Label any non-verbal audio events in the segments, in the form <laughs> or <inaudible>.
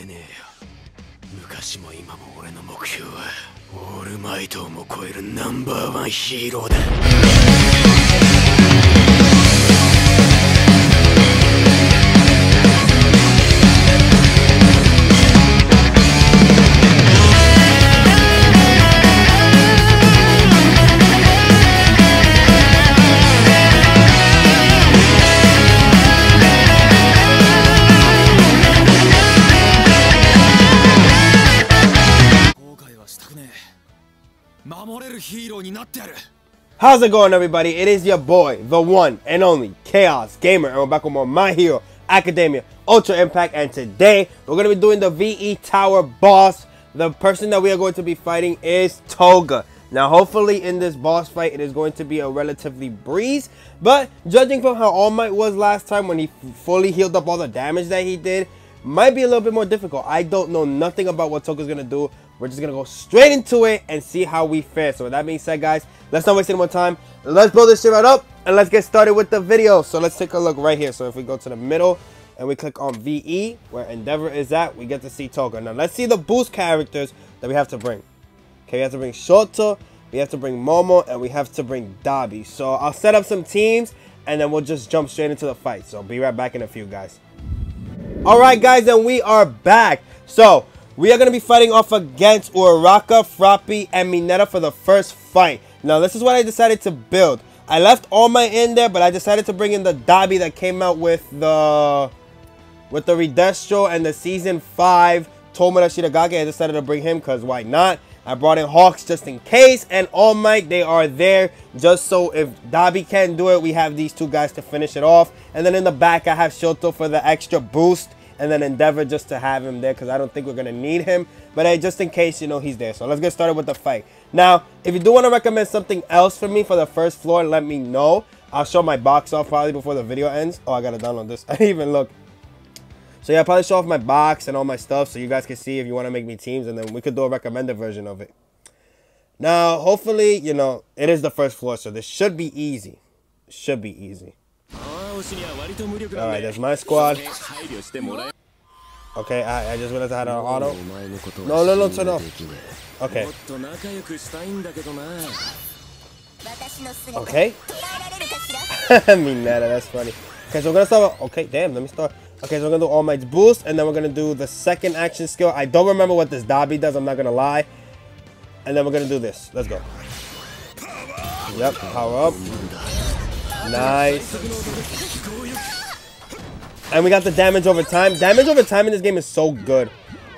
てねえよ。昔も今も俺の目標はオールマイトをも超えるナンバーワンヒーローだ。How's it going, everybody? It is your boy, the one and only Chaos Gamer, and we're back with more My Hero Academia Ultra Impact. And today we're going to be doing the VE Tower boss. The person that we are going to be fighting is Toga. Now, hopefully, in this boss fight, it is going to be a relatively breeze. But judging from how All Might was last time when he fully healed up all the damage that he did, might be a little bit more difficult. I don't know nothing about what Toga's gonna do. We're just gonna go straight into it and see how we fare. So with that being said, guys, let's not waste any more time. Let's blow this shit right up and let's get started with the video. So let's take a look right here. So if we go to the middle and we click on VE, where Endeavor is at, we get to see Toga. Now let's see the boost characters that we have to bring. Okay, we have to bring Shoto, we have to bring Momo, and we have to bring Dabi. So I'll set up some teams and then we'll just jump straight into the fight. So be right back in a few, guys. Alright guys, and we are back. So, we are going to be fighting off against Uraraka, Froppy, and Mineta for the first fight. Now, this is what I decided to build. I left all my in there, but I decided to bring in the Dabi that came out with the with the Redestro and the Season 5 Tomura Shigaraki. I decided to bring him because why not? I brought in Hawks just in case, and All Might, they are there just so if Dabi can't do it, we have these two guys to finish it off. And then in the back, I have Shoto for the extra boost, and then Endeavor just to have him there because I don't think we're going to need him. But hey, just in case, you know, he's there. So let's get started with the fight. Now, if you do want to recommend something else for me for the first floor, let me know. I'll show my box off probably before the video ends. Oh, I got to download this. <laughs> I didn't even look. So yeah, I'll probably show off my box and all my stuff so you guys can see if you want to make me teams and then we could do a recommended version of it. Now, hopefully, you know, it is the first floor, so this should be easy. Should be easy. Alright, there's my squad. Okay, I, I just realized I had an auto. No, no, no, turn off. Okay. Okay. <laughs> Mineta, that's funny. Okay, so we're gonna start. with- Okay, damn. Let me start. Okay, so we're gonna do All Might's boost, and then we're gonna do the second action skill. I don't remember what this Dabi does. I'm not gonna lie. And then we're gonna do this. Let's go. Yep, power up. Nice. And we got the damage over time. Damage over time in this game is so good.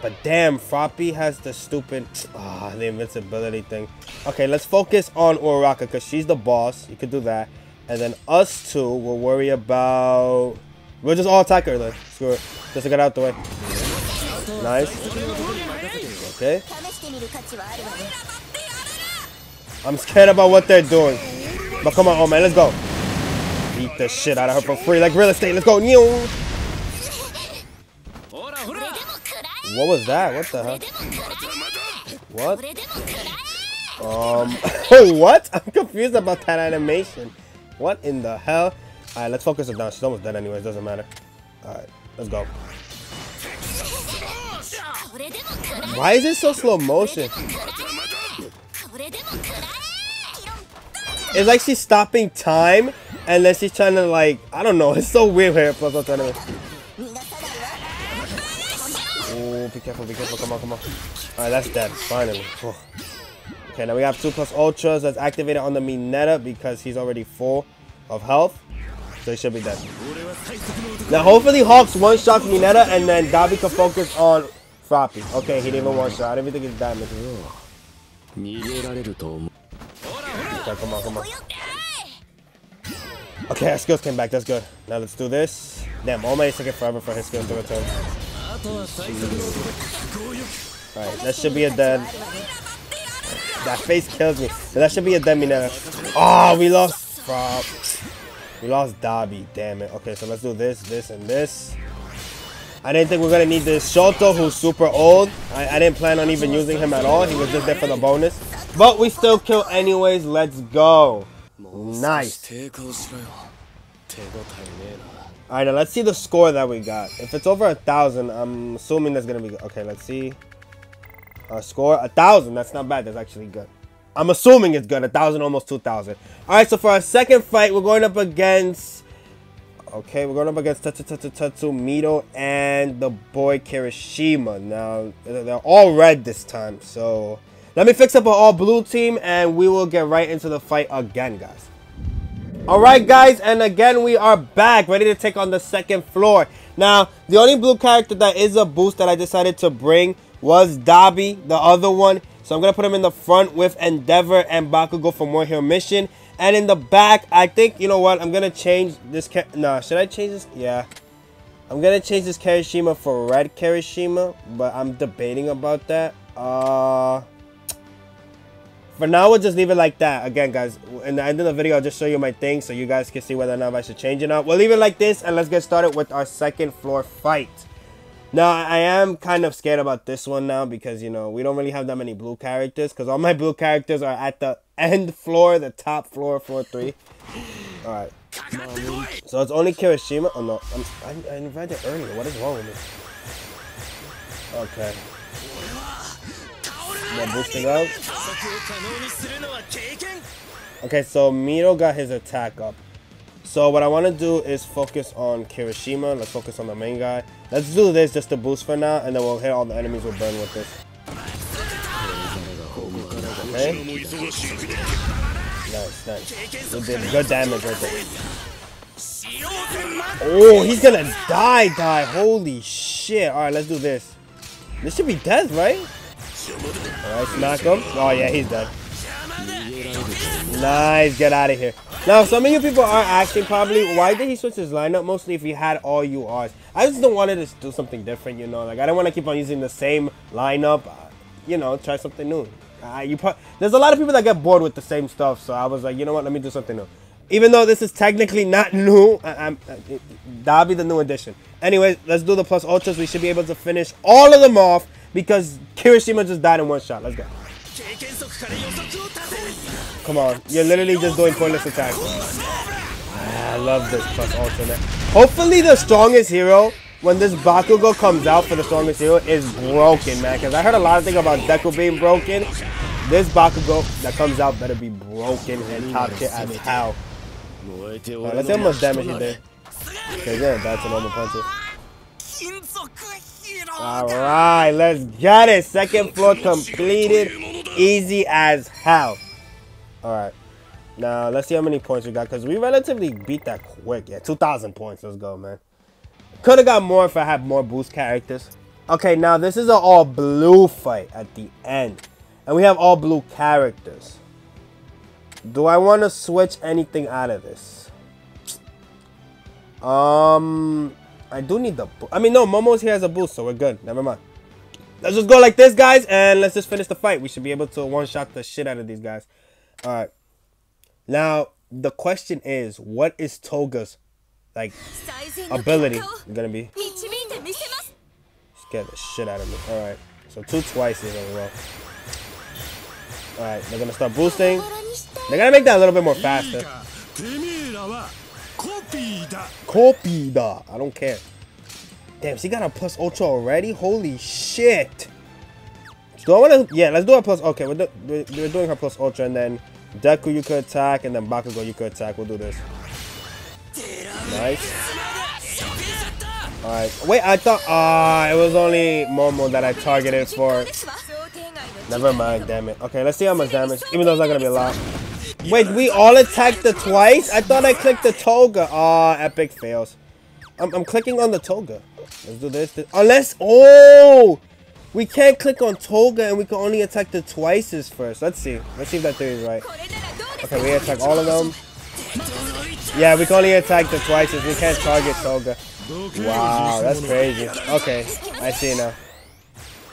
But damn, Froppy has the stupid, ah, the invincibility thing. Okay, let's focus on Uraraka because she's the boss. You could do that. And then us two will worry about... We'll just all attack her then. Screw it. Just to get out the way. Nice. Okay. I'm scared about what they're doing. But come on, oh man, let's go. Beat the shit out of her for free like real estate. Let's go. Nyoo. What was that? What the hell? What? Um, <laughs> what? I'm confused about that animation. What in the hell? Alright, let's focus her down. She's almost dead anyways. Doesn't matter. Alright, let's go. Why is it so slow motion? It's like she's stopping time unless she's trying to like, I don't know, <laughs> it's so weird here, plus I'm. Ooh, be careful, be careful, come on, come on. Alright, that's dead, finally. Oh. Okay, now we have 2 plus Ultras that's activated on the Mineta because he's already full of health. So he should be dead. Now hopefully Hawks one shot Mineta and then Dabi can focus on Froppy. Okay, he didn't even one-shot. I don't even think he's damaged. Okay, come on, come on. Okay, our skills came back. That's good. Now let's do this. Damn, All Might taking forever for his skills to return. Alright, that should be a dead. That face kills me. That should be a dead Mineta. Oh, ah, we lost. We lost Dabi. Damn it. Okay, so let's do this, this, and this. I didn't think we are gonna need this Shoto, who's super old. I, I didn't plan on even using him at all. He was just there for the bonus. But we still kill anyways. Let's go. Nice. Alright, now let's see the score that we got. If it's over a thousand, I'm assuming that's gonna be good. Okay, let's see. Our score, a thousand. That's not bad. That's actually good. I'm assuming it's good. A thousand, almost two thousand. Alright, so for our second fight, we're going up against. Okay, we're going up against Tatsu, Tatsu, Tatsu, Mito, and the boy Kirishima. Now, they're all red this time, so let me fix up an all blue team and we will get right into the fight again, guys. Alright guys, and again we are back, ready to take on the second floor. Now, the only blue character that is a boost that I decided to bring was Dabi, the other one. So I'm going to put him in the front with Endeavor and Bakugo for more hero mission. And in the back, I think, you know what, I'm going to change this... Nah, should I change this? Yeah. I'm going to change this Kirishima for red Kirishima, but I'm debating about that. Uh... For now, we'll just leave it like that. Again, guys, in the end of the video, I'll just show you my thing so you guys can see whether or not I should change it up. We'll leave it like this, and let's get started with our second floor fight. Now, I am kind of scared about this one now because, you know, we don't really have that many blue characters because all my blue characters are at the end floor, the top floor, floor three. <laughs> All right. So it's only Kirishima. Oh, no. I'm, I, I invited earlier. What is wrong with me? Okay. More boosting up. Okay, so Mirio got his attack up. So what I want to do is focus on Kirishima. Let's focus on the main guy. Let's do this just to boost for now, and then we'll hit all the enemies with burn with this. Okay. Nice, nice. We did good damage right there. Oh, he's gonna die, die. Holy shit. Alright, let's do this. This should be death, right? Alright, smack him. Oh, yeah, he's dead. Nice, get out of here. Now, some of you people are asking probably, why did he switch his lineup? Mostly if he had all URs. I just don't want to do something different, you know? Like, I don't want to keep on using the same lineup. Uh, you know, try something new. Uh, you There's a lot of people that get bored with the same stuff, so I was like, you know what, let me do something new. Even though this is technically not <laughs> new, I, I'm, uh, that'll be the new addition. Anyways, let's do the plus ultras. We should be able to finish all of them off because Kirishima just died in one shot. Let's go. Come on. You're literally just doing pointless attacks. Ah, I love this plus alternate. Hopefully the strongest hero, when this Bakugo comes out for the strongest hero, is broken, man. Because I heard a lot of things about Deku being broken. This Bakugo that comes out better be broken and top tier as hell. Right, let's see how much damage he did. Okay, good. That's a normal puncher. Alright, let's get it. Second floor completed. Easy as hell. Alright. Now, let's see how many points we got. Because we relatively beat that quick. Yeah, 2,000 points. Let's go, man. Could have got more if I had more boost characters. Okay, now this is an all blue fight at the end. And we have all blue characters. Do I want to switch anything out of this? Um, I do need the... I mean, no, Momo's here has a boost, so we're good. Never mind. Let's just go like this, guys, and let's just finish the fight. We should be able to one-shot the shit out of these guys. All right. Now, the question is, what is Toga's, like, ability gonna be? Scare the shit out of me. All right. So two twices in a row. All right. They're gonna start boosting. They're gonna make that a little bit more faster. Copy da. I don't care. Damn, she got a plus ultra already? Holy shit. Do I want to... Yeah, let's do a plus... Okay, we're, do, we're doing her plus ultra and then Deku you could attack and then Bakugo you could attack. We'll do this. Nice. Alright. Wait, I thought... Ah, uh, it was only Momo that I targeted for. Never mind, damn it. Okay, let's see how much damage. Even though it's not going to be a lot. Wait, we all attacked the twice? I thought I clicked the Toga. Ah, oh, epic fails. I'm, I'm clicking on the Toga. Let's do this, this. Unless, oh, we can't click on Toga and we can only attack the twices first. Let's see. Let's see if that theory is right. Okay, we attack all of them. Yeah, we can only attack the twices. We can't target Toga. Wow, that's crazy. Okay, I see now.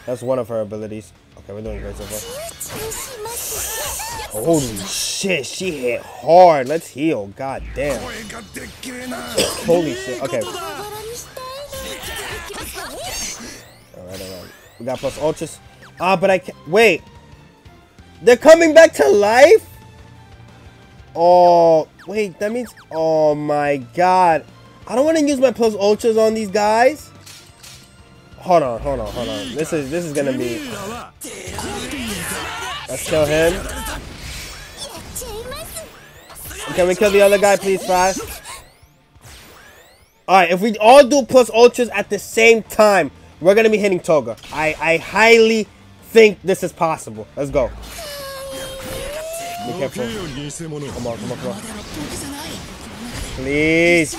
That's one of her abilities. Okay, we're doing great so far. Holy shit, she hit hard. Let's heal. God damn. Holy shit. Okay. Alright, alright. We got plus ultras. Ah, but I can't. Wait. They're coming back to life? Oh, wait. That means. Oh my god. I don't want to use my plus ultras on these guys. Hold on, hold on, hold on. This is this is gonna be. Let's kill him. Can we kill the other guy, please, fast? Alright, if we all do plus ultras at the same time, we're gonna be hitting Toga. I, I highly think this is possible. Let's go. Be careful. Come on, come on, come on. Please.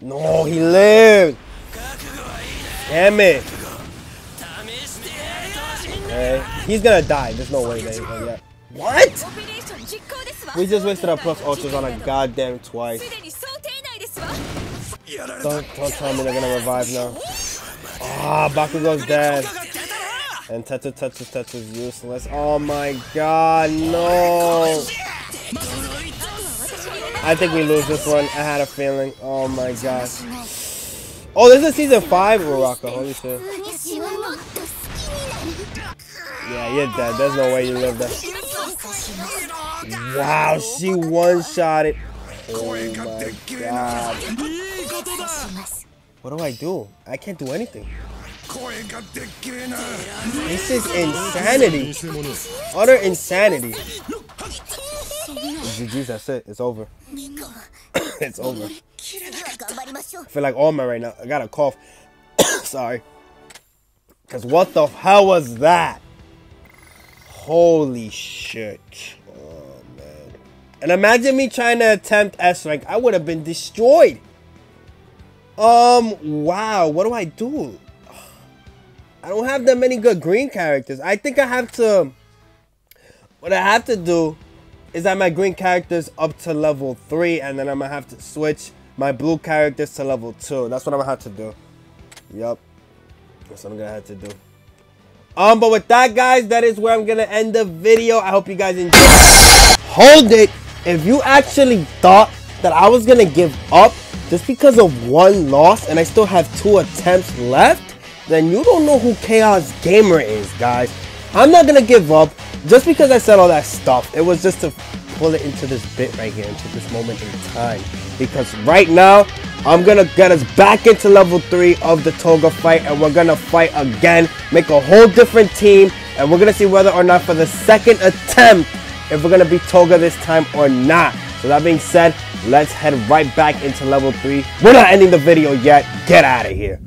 No, he lived. Damn it. Okay. He's gonna die. There's no way that he's gonna. What? We just wasted our plus ultras on a goddamn twice. Don't, don't tell me they're gonna revive now. Ah, Bakugo's dead. And Tetsu Tetsu Tetsu's useless. Oh my god, no! I think we lose this one. I had a feeling. Oh my god. Oh, this is season 5, Uraraka. Holy shit. Yeah, you're dead. There's no way you live that. Wow, she one-shot it. Oh my god. What do I do? I can't do anything. This is insanity. Utter insanity. GG's, that's it. It's over. <laughs> it's over. I feel like All right now. I got a cough. <coughs> Sorry. Because what the hell was that? Holy shit. Oh, man. And imagine me trying to attempt S rank. I would have been destroyed. Um, wow. What do I do? <sighs> I don't have that many good green characters. I think I have to... What I have to do is that my green characters up to level 3 and then I'm to have to switch my blue characters to level 2. That's what I'm to have to do. Yup. That's what I'm to have to do. Um, but with that, guys, that is where I'm to end the video. I hope you guys enjoyed. Hold it. If you actually thought that I was to give up just because of one loss and I still have two attempts left, then you don't know who Chaos Gamer is, guys. I'm not to give up just because I said all that stuff. It was just to pull it into this bit right here, into this moment in time. Because right now, I'm to get us back into level 3 of the Toga fight. And we're to fight again. Make a whole different team. And we're to see whether or not for the second attempt, if we're to be Toga this time or not. So that being said, let's head right back into level 3. We're not ending the video yet. Get out of here.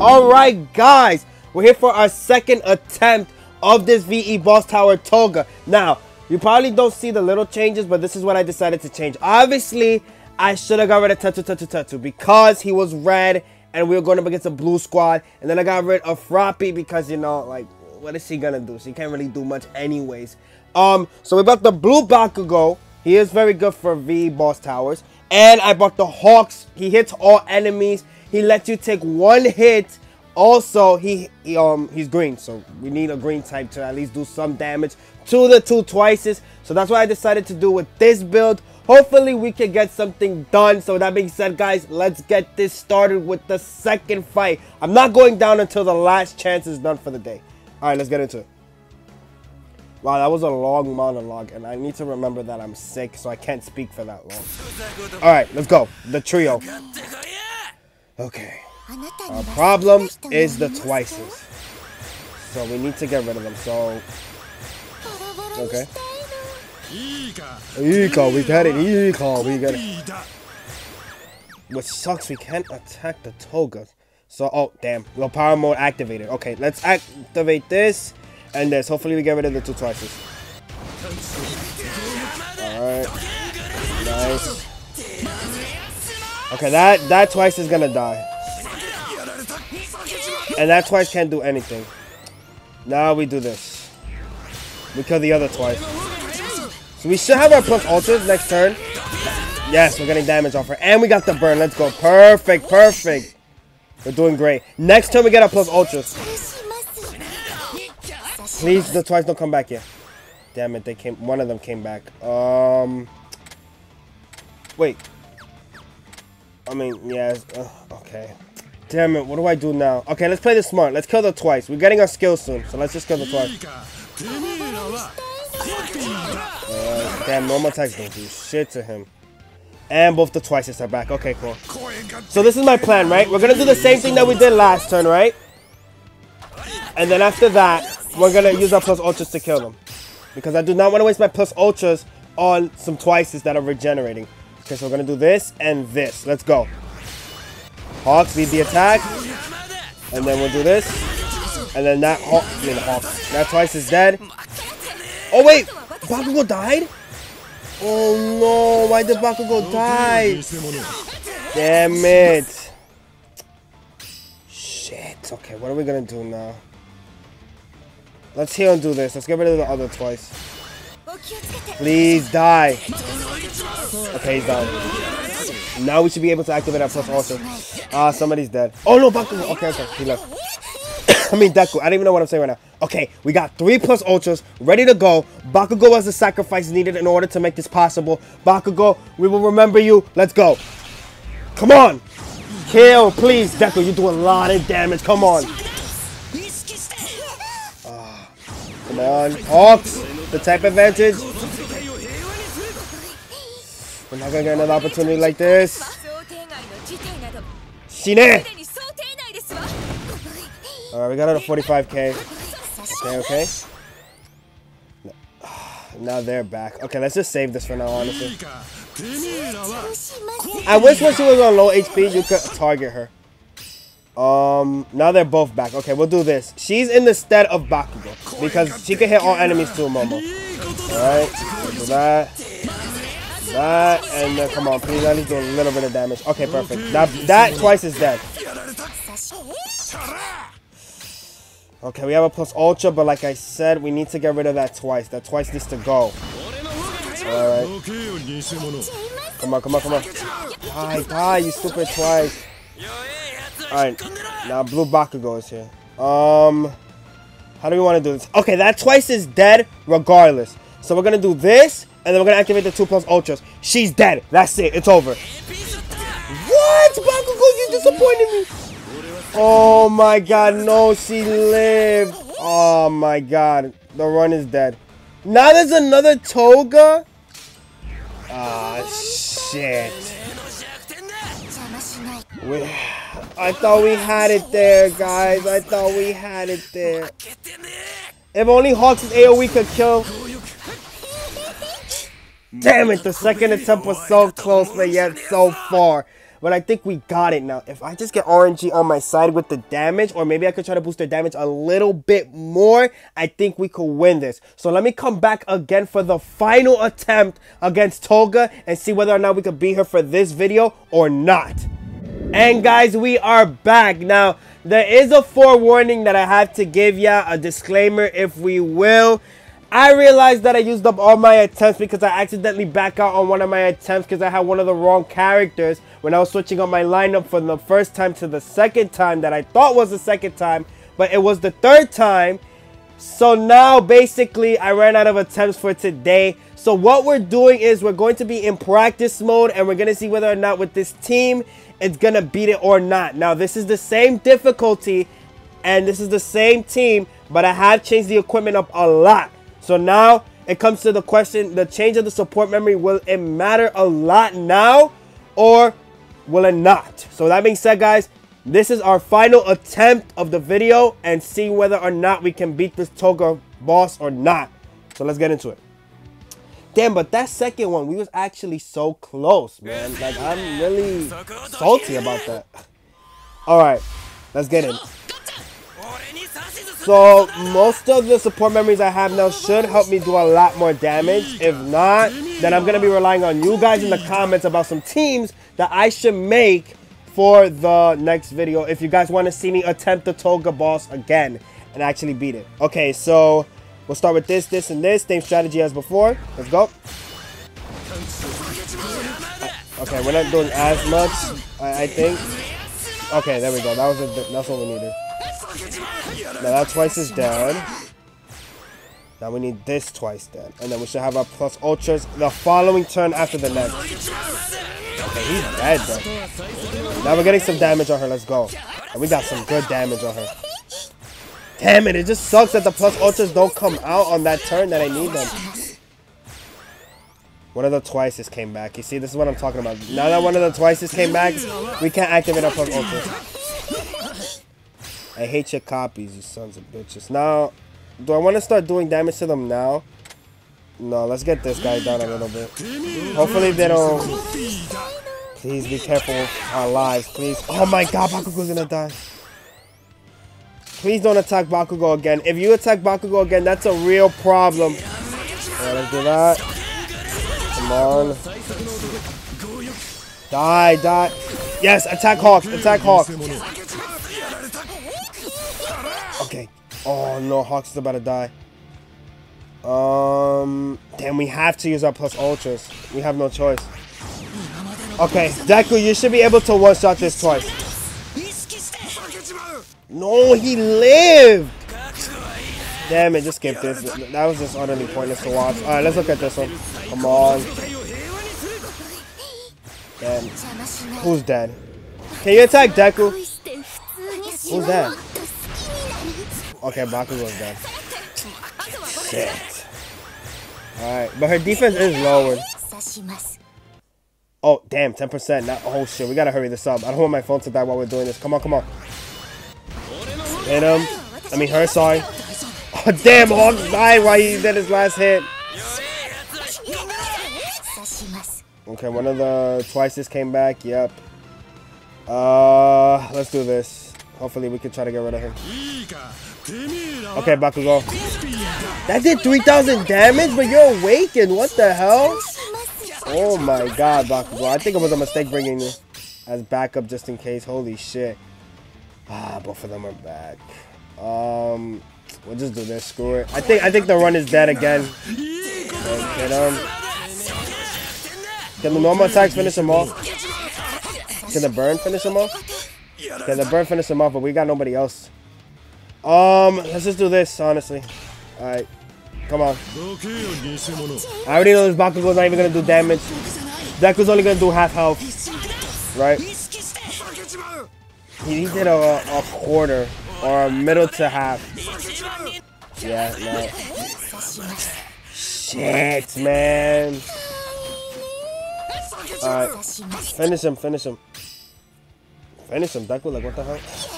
Alright guys, we're here for our second attempt of this VE Boss Tower Toga. Now, you probably don't see the little changes, but this is what I decided to change. Obviously, I should have got rid of Tetsu Tetsu Tetsu because he was red and we were going up against a blue squad. And then I got rid of Froppy because, you know, like, what is he gonna do? She can't really do much anyways. Um, so we bought the blue Bakugo. He is very good for V boss towers. And I bought the Hawks. He hits all enemies. He lets you take one hit. Also, he, he um he's green, so we need a green type to at least do some damage to the two twices. So that's what I decided to do with this build. Hopefully we can get something done. So that being said, guys, let's get this started with the second fight. I'm not going down until the last chance is done for the day. All right, let's get into it. Wow, that was a long monologue, and I need to remember that I'm sick, so I can't speak for that long. All right, let's go. The trio. Okay. Our problem is the twices. So we need to get rid of them. So, okay. Ika, we got it. Ika, we got it. Which sucks, we can't attack the Togas. So, oh, damn. Low power mode activated. Okay, let's activate this and this. Hopefully we get rid of the two twices. Alright. Nice. Okay, that, that twice is gonna die. And that twice can't do anything. Now we do this. We kill the other twice. So we should have our plus ultras next turn. Yes, we're getting damage off her. And we got the burn. Let's go. Perfect, perfect. We're doing great. Next turn we get our plus ultras. Please, the twice don't come back yet. Damn it, they came. One of them came back. Um. Wait. I mean, yeah. Uh, okay. Damn it, what do I do now? Okay, let's play this smart. Let's kill the twice. We're getting our skill soon, so let's just kill the twice. Uh, damn, normal attacks don't do shit to him. And both the twices are back. Okay, cool. So this is my plan, right? We're gonna do the same thing that we did last turn, right? And then after that, we're gonna use our plus ultras to kill them. Because I do not want to waste my plus ultras on some twices that are regenerating. Okay, so we're gonna do this and this. Let's go. Hawks lead the attack. And then we'll do this. And then that Hawk, I mean Hawk. That twice is dead. Oh wait! Bakugo died? Oh no, why did Bakugo die? Damn it. Shit. Okay, what are we gonna do now? Let's heal and do this. Let's get rid of the other twice. Please die. Okay, he's down. Now we should be able to activate our plus also. Ah, uh, somebody's dead. Oh no, Bakugo. Okay, okay, he left. <coughs> I mean Deku. I don't even know what I'm saying right now. Okay, we got three plus ultras ready to go. Bakugo has the sacrifice needed in order to make this possible. Bakugo, we will remember you. Let's go. Come on. Kill, please. Deku, you do a lot of damage. Come on. Ah, come on. Hawks, the type advantage. We're not gonna get another opportunity like this. Shine! Alright, we got out of 45k. Okay, okay. Now they're back. Okay, let's just save this for now, honestly. I wish when she was on low HP, you could target her. Um, now they're both back. Okay, we'll do this. She's in the stead of Bakugo because she can hit all enemies too, Momo. Alright, do that. That, and then, come on, please at least do a little bit of damage. Okay, perfect. That, that twice is dead. Okay, we have a plus ultra, but like I said, we need to get rid of that twice. That twice needs to go. Alright. Come on, come on, come on. Die, die, you stupid twice. Alright, now blue Bakugo is here. Um, how do we want to do this? Okay, that twice is dead regardless. So we're going to do this, and then we're to activate the two plus ultras. She's dead. That's it. It's over. What? Bakugo, you disappointed me. Oh my god, no, she lived. Oh my god, the run is dead. Now there's another Toga? Ah, shit. We, I thought we had it there, guys. I thought we had it there. If only Hawks' AoE could kill. Damn it, the second attempt was so close, but yet so far. But I think we got it now. If I just get RNG on my side with the damage, or maybe I could try to boost their damage a little bit more, I think we could win this. So let me come back again for the final attempt against Toga and see whether or not we could beat her for this video or not. And guys, we are back. Now, there is a forewarning that I have to give ya, a disclaimer if we will. I realized that I used up all my attempts because I accidentally back out on one of my attempts because I had one of the wrong characters when I was switching up my lineup from the first time to the second time that I thought was the second time, but it was the third time. So now basically I ran out of attempts for today. So what we're doing is we're going to be in practice mode and we're going to see whether or not with this team it's going to beat it or not. Now this is the same difficulty and this is the same team, but I have changed the equipment up a lot. So now it comes to the question, the change of the support memory, will it matter a lot now or will it not? So that being said, guys, this is our final attempt of the video and see whether or not we can beat this Toga boss or not. So let's get into it. Damn, but that second one, we was actually so close, man. Like, I'm really salty about that. All right, let's get in. So most of the support memories I have now should help me do a lot more damage. If not, then I'm going to be relying on you guys in the comments about some teams that I should make for the next video. If you guys want to see me attempt the Toga boss again and actually beat it. Okay, so we'll start with this, this, and this. Same strategy as before. Let's go. Okay, we're not doing as much, I, I think. Okay, there we go. That was a, that's what we needed. Now that twice is dead. Now we need this twice dead. And then we should have our plus ultras the following turn after the next. Okay, he's dead though. Now we're getting some damage on her. Let's go. And we got some good damage on her. Damn it, it just sucks that the plus ultras don't come out on that turn that I need them. One of the twices came back. You see, this is what I'm talking about. Now that one of the twices came back, we can't activate our plus ultra. I hate your copies, you sons of bitches. Now, do I want to start doing damage to them now? No, let's get this guy down a little bit. Hopefully they don't... Please be careful with our lives, please. Oh my god, Bakugo's gonna die. Please don't attack Bakugo again. If you attack Bakugo again, that's a real problem. Alright, let's do that. Come on. Die, die. Yes, attack Hawk. Attack Hawk. Oh no, Hawk's is about to die. Um, damn, we have to use our plus ultras. We have no choice. Okay, Deku, you should be able to one-shot this twice. No, he lived! Damn it, just skip this. That was just utterly pointless to watch. Alright, let's look at this one. Come on. Damn. Who's dead? Can you attack Deku? Who's that? Okay, Bakugo's dead. Shit. Alright, but her defense is lowered. Oh, damn, 10%. Not, oh, shit, we gotta hurry this up. I don't want my phone to die while we're doing this. Come on, come on. Hit him. I mean, her, sorry. <laughs> Oh, damn, Hawk died while he did his last hit. Okay, one of the twices came back. Yep. Uh, let's do this. Hopefully, we can try to get rid of him. Okay, Bakugo. That did 3,000 damage, but you're awakened. What the hell? Oh my god, Bakugo. I think it was a mistake bringing you as backup just in case. Holy shit. Ah, both of them are back. Um, we'll just do this. Screw it. I think I think the run is dead again. Get him. Can the normal attacks finish him off? Can the burn finish him off? Can the burn finish him off? But we got nobody else. Um, let's just do this, honestly. Alright. Come on. I already know this Bakugo's not even gonna do damage. Deku's only gonna do half health. Right? He, did a, a quarter or a middle to half. Yeah, no. Shit, man. Alright. Finish him, finish him. Finish him, Deku, like what the hell?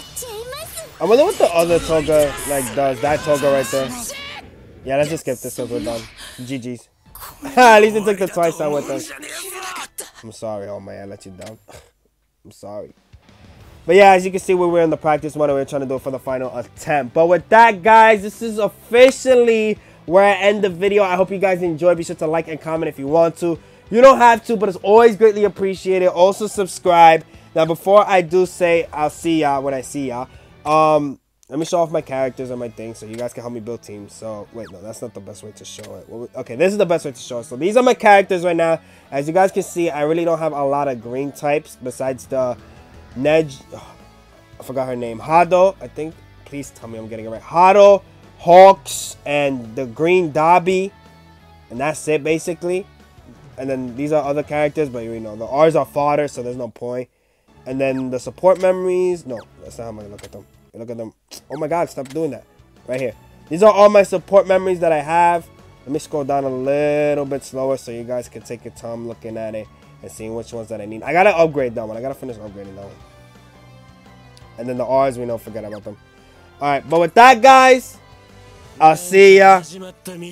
I wonder what the other Toga like does. That Toga right there. Yeah, let's just skip this so we're done. GG's. <laughs> At least it took the twice out with us. I'm sorry, oh man, I let you down. <laughs> I'm sorry. But yeah, as you can see, we were in the practice one and we are trying to do it for the final attempt. But with that, guys, this is officially where I end the video. I hope you guys enjoyed. Be sure to like and comment if you want to. You don't have to, but it's always greatly appreciated. Also, subscribe. Now, before I do say I'll see y'all when I see y'all, um, let me show off my characters and my things so you guys can help me build teams. So, wait, no, that's not the best way to show it. Okay, this is the best way to show it. So, these are my characters right now. As you guys can see, I really don't have a lot of green types besides the Nej... Oh, I forgot her name. Hado, I think. Please tell me I'm getting it right. Hado, Hawks, and the green Dabi. And that's it, basically. And then these are other characters, but you know, the R's are fodder, so there's no point. And then the support memories. No, that's not how I'm going to look at them. Look at them. Oh my god, stop doing that. Right here. These are all my support memories that I have. Let me scroll down a little bit slower so you guys can take your time looking at it and seeing which ones that I need. I gotta upgrade that one. I gotta finish upgrading that one. And then the R's, we don't forget about them. Alright, but with that, guys, I'll see ya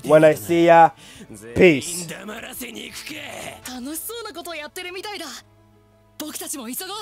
when I see ya. Peace. 楽しそうなことをやってるみたいだ僕たちも急ごう